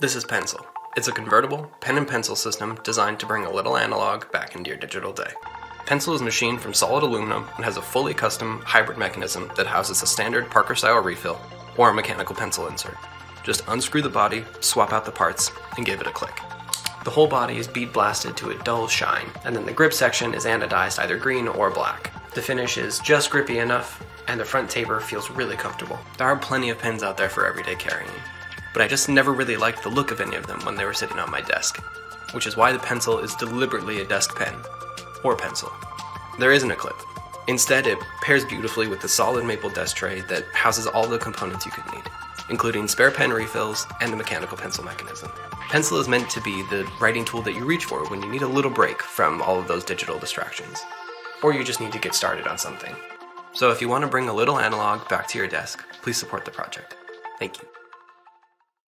This is Pencil. It's a convertible pen and pencil system designed to bring a little analog back into your digital day. Pencil is machined from solid aluminum and has a fully custom hybrid mechanism that houses a standard Parker style refill or a mechanical pencil insert. Just unscrew the body, swap out the parts, and give it a click. The whole body is bead blasted to a dull shine, and then the grip section is anodized either green or black. The finish is just grippy enough, and the front taper feels really comfortable. There are plenty of pens out there for everyday carrying, but I just never really liked the look of any of them when they were sitting on my desk, which is why the pencil is deliberately a desk pen, or pencil. There isn't a clip. Instead, it pairs beautifully with the solid maple desk tray that houses all the components you could need, including spare pen refills and the mechanical pencil mechanism. Pencil is meant to be the writing tool that you reach for when you need a little break from all of those digital distractions, or you just need to get started on something. So if you want to bring a little analog back to your desk, please support the project. Thank you.